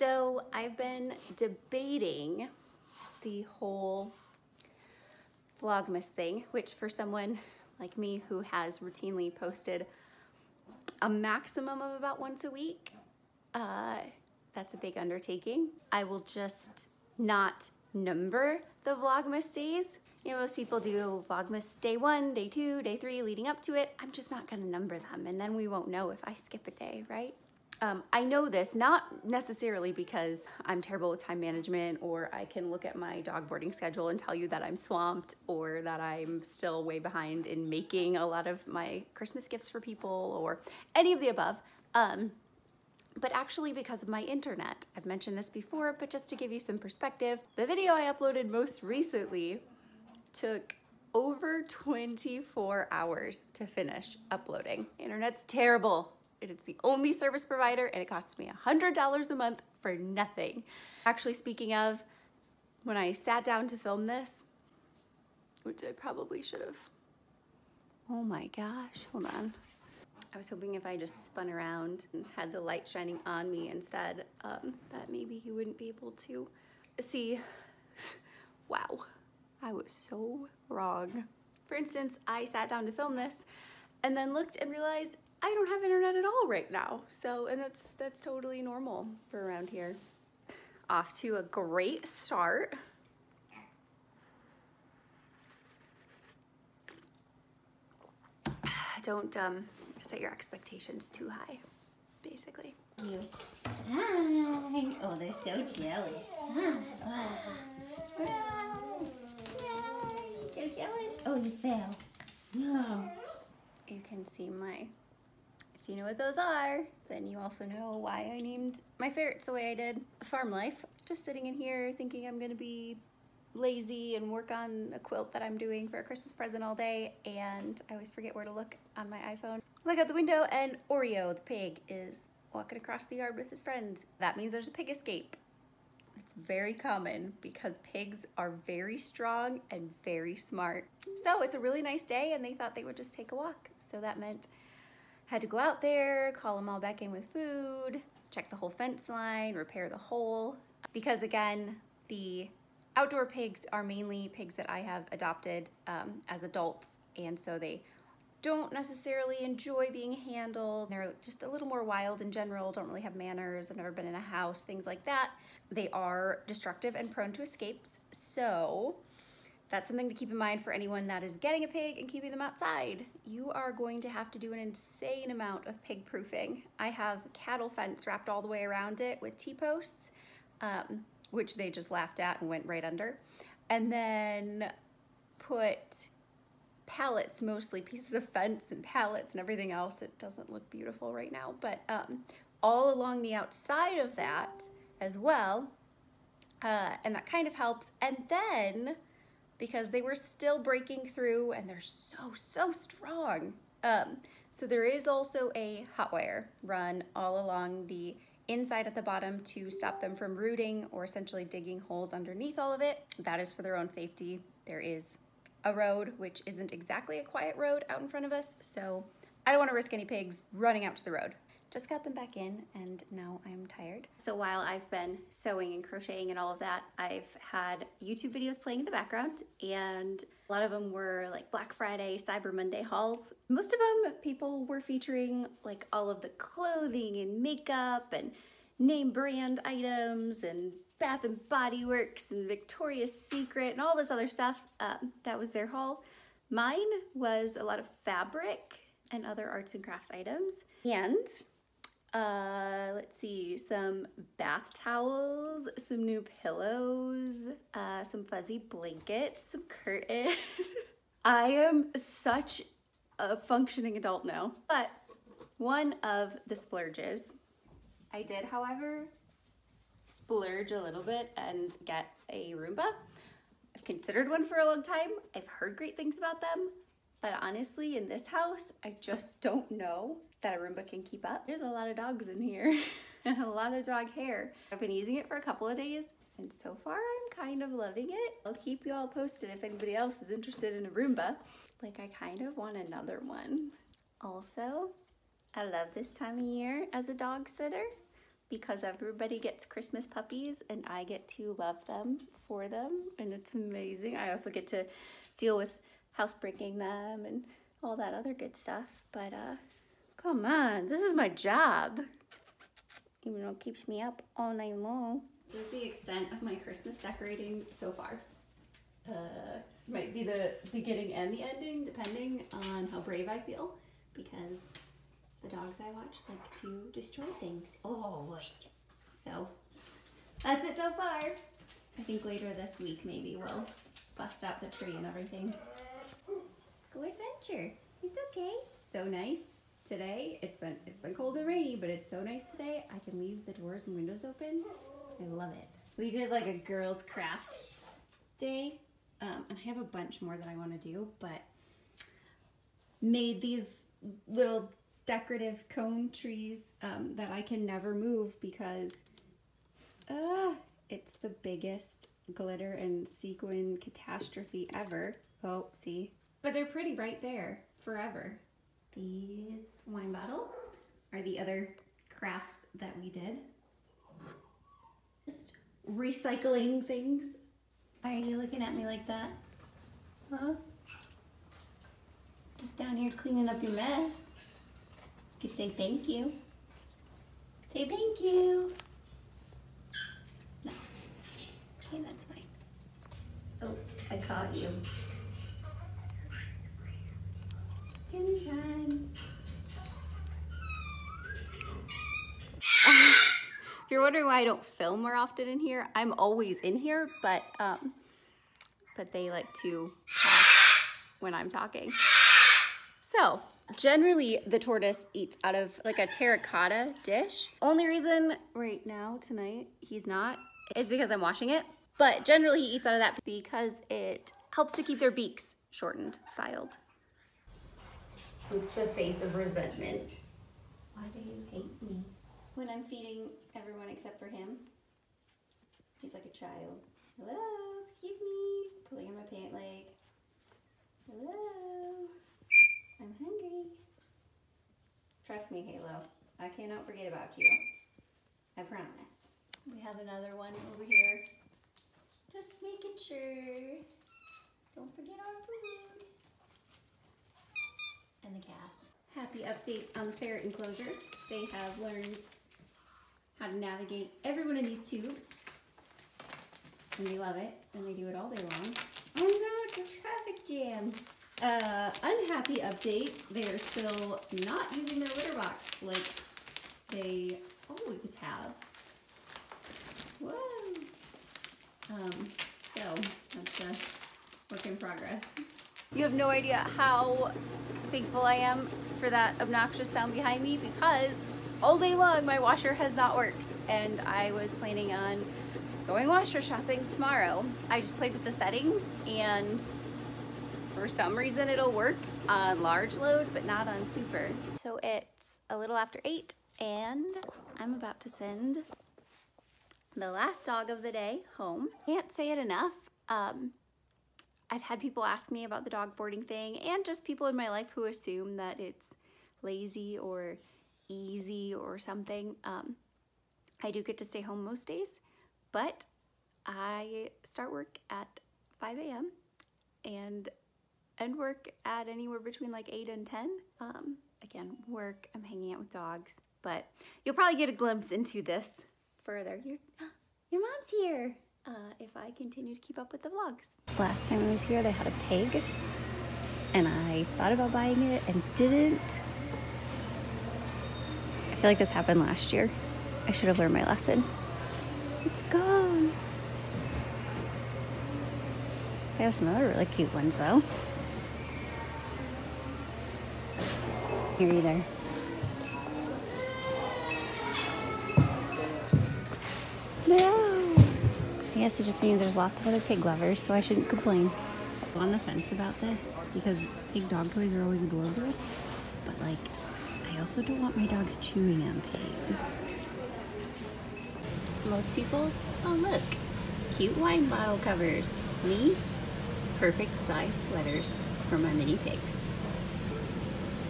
So I've been debating the whole Vlogmas thing, which for someone like me who has routinely posted a maximum of about once a week, uh, that's a big undertaking. I will just not number the Vlogmas days. You know, most people do Vlogmas day one, day two, day three, leading up to it. I'm just not gonna number them and then we won't know if I skip a day, right? Um, I know this not necessarily because I'm terrible with time management or I can look at my dog boarding schedule and tell you that I'm swamped or that I'm still way behind in making a lot of my Christmas gifts for people or any of the above. Um, but actually because of my internet. I've mentioned this before, but just to give you some perspective, the video I uploaded most recently took over 24 hours to finish uploading. Internet's terrible. It's the only service provider and it costs me $100 a month for nothing. Actually, speaking of, when I sat down to film this, which I probably should have, oh my gosh, hold on. I was hoping if I just spun around and had the light shining on me instead, um, that maybe he wouldn't be able to see. wow, I was so wrong. For instance, I sat down to film this and then looked and realized I don't have internet at all right now. So, and that's, that's totally normal for around here. Off to a great start. Don't um, set your expectations too high, basically. You. Hi. Oh, they're so jealous. Huh? Wow. So jealous. Oh, you fell. No. You can see my, you know what those are, then you also know why I named my ferrets the way I did. Farm life, just sitting in here thinking I'm gonna be lazy and work on a quilt that I'm doing for a Christmas present all day and I always forget where to look on my iPhone. Look out the window and Oreo, the pig, is walking across the yard with his friends. That means there's a pig escape. It's very common because pigs are very strong and very smart. So it's a really nice day and they thought they would just take a walk. So that meant had to go out there, call them all back in with food, check the whole fence line, repair the hole. Because again, the outdoor pigs are mainly pigs that I have adopted um, as adults and so they don't necessarily enjoy being handled. They're just a little more wild in general, don't really have manners, have never been in a house, things like that. They are destructive and prone to escapes. So that's something to keep in mind for anyone that is getting a pig and keeping them outside. You are going to have to do an insane amount of pig proofing. I have cattle fence wrapped all the way around it with T-posts. Um, which they just laughed at and went right under. And then put pallets, mostly pieces of fence and pallets and everything else. It doesn't look beautiful right now, but um, all along the outside of that as well. Uh, and that kind of helps. And then, because they were still breaking through and they're so, so strong. Um, so there is also a hot wire run all along the inside at the bottom to stop them from rooting or essentially digging holes underneath all of it. That is for their own safety. There is a road, which isn't exactly a quiet road out in front of us, so I don't wanna risk any pigs running out to the road. Just got them back in and now I'm tired. So while I've been sewing and crocheting and all of that, I've had YouTube videos playing in the background and a lot of them were like Black Friday, Cyber Monday hauls. Most of them people were featuring like all of the clothing and makeup and name brand items and Bath and Body Works and Victoria's Secret and all this other stuff. Um, that was their haul. Mine was a lot of fabric and other arts and crafts items. And uh, let's see, some bath towels, some new pillows, uh, some fuzzy blankets, some curtains. I am such a functioning adult now. But one of the splurges, I did, however, splurge a little bit and get a Roomba. I've considered one for a long time. I've heard great things about them, but honestly, in this house, I just don't know that a Roomba can keep up. There's a lot of dogs in here and a lot of dog hair. I've been using it for a couple of days and so far I'm kind of loving it. I'll keep you all posted if anybody else is interested in a Roomba. Like I kind of want another one. Also, I love this time of year as a dog sitter because everybody gets Christmas puppies and I get to love them for them and it's amazing. I also get to deal with housebreaking them and all that other good stuff. But uh, come on, this is my job. Even though it keeps me up all night long. This is the extent of my Christmas decorating so far. Uh, might be the beginning and the ending, depending on how brave I feel, because the dogs I watch like to destroy things. Oh, wait. So, that's it so far. I think later this week maybe we'll bust out the tree and everything. Go adventure. It's okay. So nice today. It's been it's been cold and rainy, but it's so nice today. I can leave the doors and windows open. I love it. We did like a girls craft day. Um, and I have a bunch more that I want to do, but made these little decorative cone trees um, that I can never move because uh, it's the biggest glitter and sequin catastrophe ever. Oh, see? But they're pretty right there forever. These wine bottles are the other crafts that we did. Just recycling things. Why are you looking at me like that? Huh? Just down here cleaning up your mess. You could say thank you. Say thank you. No. Okay, that's fine. Oh, I caught you. If you're wondering why I don't film more often in here, I'm always in here, but um, but they like to talk when I'm talking. So generally the tortoise eats out of like a terracotta dish. Only reason right now tonight he's not is because I'm washing it. But generally he eats out of that because it helps to keep their beaks shortened, filed. It's the face of resentment. Why do you hate me? When I'm feeding everyone except for him, he's like a child. Hello, excuse me. Pulling on my pant leg. Hello, I'm hungry. Trust me, Halo. I cannot forget about you. I promise. We have another one over here. Just making sure. Don't forget our. And the cat. Happy update on the ferret enclosure. They have learned how to navigate every one of these tubes. And they love it, and they do it all day long. Oh no, it's a traffic jam. Uh, unhappy update, they're still not using their litter box like they always have. Whoa. Um, so, that's a work in progress. You have no idea how thankful I am for that obnoxious sound behind me because all day long my washer has not worked and I was planning on going washer shopping tomorrow. I just played with the settings and for some reason it'll work on large load but not on super. So it's a little after eight and I'm about to send the last dog of the day home. Can't say it enough. Um, I've had people ask me about the dog boarding thing and just people in my life who assume that it's lazy or easy or something. Um, I do get to stay home most days, but I start work at 5 a.m. and end work at anywhere between like 8 and 10. Um, again, work, I'm hanging out with dogs, but you'll probably get a glimpse into this further. Your, your mom's here. Uh, if I continue to keep up with the vlogs. Last time I was here, they had a pig, and I thought about buying it and didn't I feel like this happened last year. I should have learned my lesson. It's gone. They have some other really cute ones though. Here either. No. I guess it just means there's lots of other pig lovers, so I shouldn't complain. I'm on the fence about this because pig dog toys are always adorable, but like I also don't want my dogs chewing on pigs. Most people, oh look, cute wine bottle covers. Me, perfect size sweaters for my mini pigs.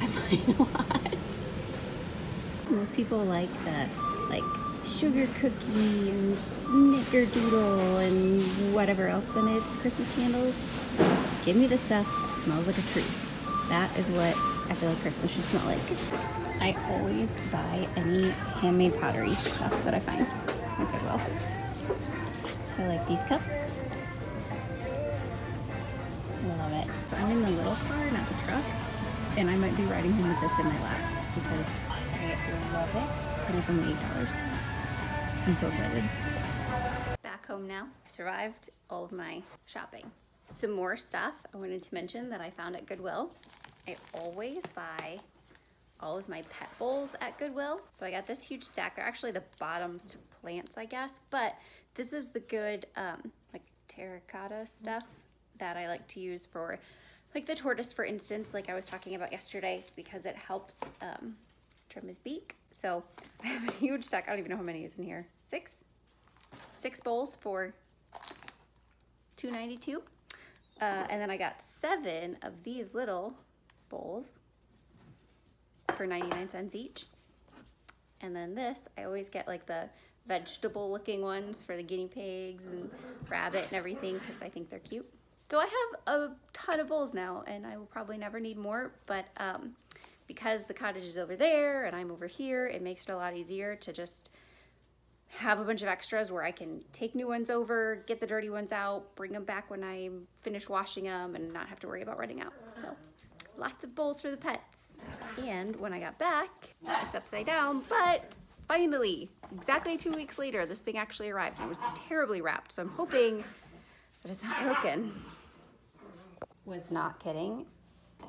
I'm playing a lot. Most people like the like sugar cookie and snickerdoodle and whatever else they made Christmas candles. Give me the stuff that smells like a tree. That is what I feel like Christmas should smell like. I always buy any handmade pottery stuff that I find at Goodwill. So like these cups. Love it. So I'm in the little car, not the truck, and I might be riding home with this in my lap because I love it, and it's only eight dollars. I'm so excited. Back home now. I survived all of my shopping. Some more stuff I wanted to mention that I found at Goodwill. I always buy all of my pet bowls at Goodwill. So I got this huge stack. They're actually the bottoms to plants, I guess, but this is the good um, like terracotta stuff that I like to use for like the tortoise, for instance, like I was talking about yesterday, because it helps um, trim his beak. So I have a huge stack. I don't even know how many is in here. Six? Six bowls for 2.92. Uh, and then I got seven of these little bowls for 99 cents each. And then this, I always get like the vegetable looking ones for the guinea pigs and rabbit and everything because I think they're cute. So I have a ton of bowls now and I will probably never need more, but um, because the cottage is over there and I'm over here, it makes it a lot easier to just have a bunch of extras where I can take new ones over, get the dirty ones out, bring them back when I finish washing them and not have to worry about running out. So lots of bowls for the pets. And when I got back, it's upside down, but finally, exactly two weeks later, this thing actually arrived. It was terribly wrapped, so I'm hoping that it's not broken was not kidding.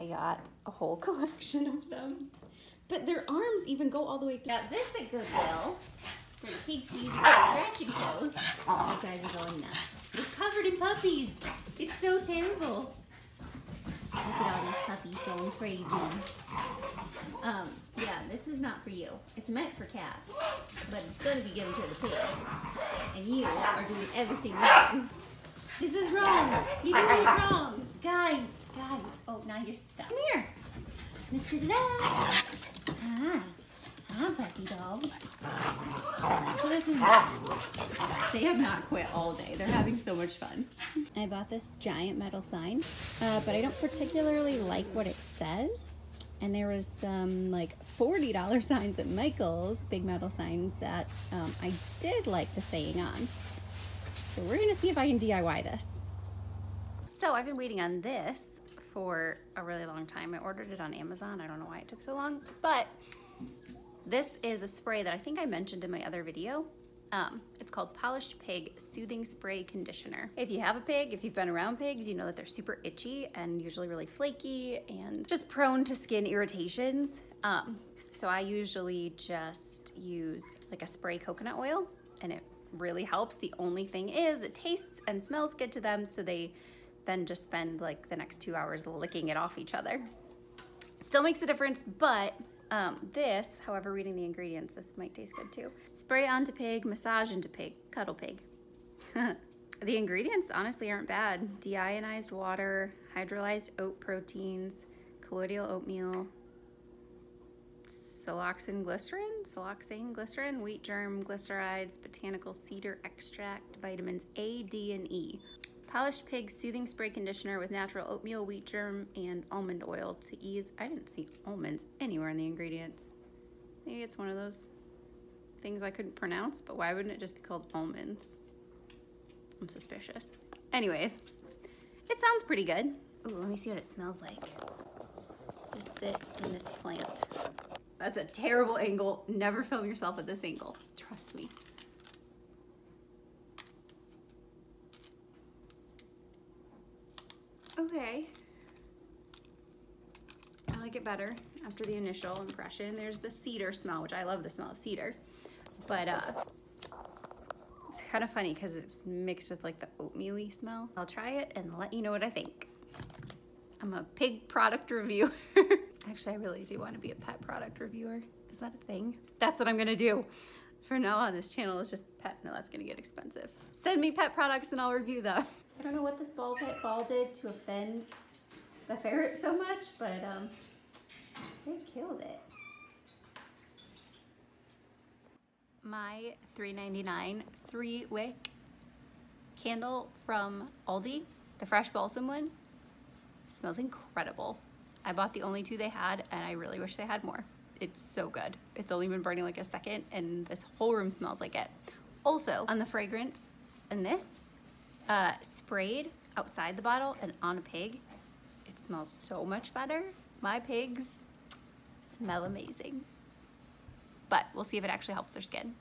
I got a whole collection of them. But their arms even go all the way through. Got this at Goodwill for the pigs to use as scratching. Oh, you guys are going nuts. It's covered in puppies. It's so terrible. Look at all these puppies going crazy. Um, yeah, this is not for you. It's meant for cats, but it's going to be given to the pigs. And you are doing everything wrong. This is wrong. You're doing it wrong. Guys, guys. Oh, now you're stuck. Come here. Hi. Hi, puppy dogs. They have not quit all day. They're having so much fun. I bought this giant metal sign, uh, but I don't particularly like what it says. And there was some like $40 signs at Michael's, big metal signs that um, I did like the saying on. So we're gonna see if I can DIY this. So I've been waiting on this for a really long time. I ordered it on Amazon. I don't know why it took so long, but this is a spray that I think I mentioned in my other video. Um, it's called Polished Pig Soothing Spray Conditioner. If you have a pig, if you've been around pigs, you know that they're super itchy and usually really flaky and just prone to skin irritations. Um, so I usually just use like a spray coconut oil and it really helps. The only thing is it tastes and smells good to them, so they then just spend like the next two hours licking it off each other. Still makes a difference, but um, this, however, reading the ingredients, this might taste good too. Spray onto pig, massage into pig, cuddle pig. the ingredients honestly aren't bad. Deionized water, hydrolyzed oat proteins, colloidal oatmeal, siloxane glycerin, siloxane glycerin, wheat germ glycerides, botanical cedar extract, vitamins A, D, and E. Polished Pig Soothing Spray Conditioner with natural oatmeal, wheat germ, and almond oil to ease. I didn't see almonds anywhere in the ingredients. Maybe it's one of those things I couldn't pronounce, but why wouldn't it just be called almonds? I'm suspicious. Anyways, it sounds pretty good. Ooh, let me see what it smells like. Just sit in this plant. That's a terrible angle. Never film yourself at this angle. Trust me. Okay. Better after the initial impression. There's the cedar smell, which I love the smell of cedar. But uh, it's kind of funny because it's mixed with like the oatmeal smell. I'll try it and let you know what I think. I'm a pig product reviewer. Actually, I really do want to be a pet product reviewer. Is that a thing? That's what I'm gonna do. For now on, this channel is just pet. No, that's gonna get expensive. Send me pet products and I'll review them. I don't know what this ball pit ball did to offend the ferret so much, but um, they killed it. my $3.99 three wick candle from Aldi, the fresh balsam one, smells incredible. I bought the only two they had and I really wish they had more. It's so good. It's only been burning like a second and this whole room smells like it. Also, on the fragrance in this, uh, sprayed outside the bottle and on a pig, it smells so much better. My pigs smell amazing. But we'll see if it actually helps their skin.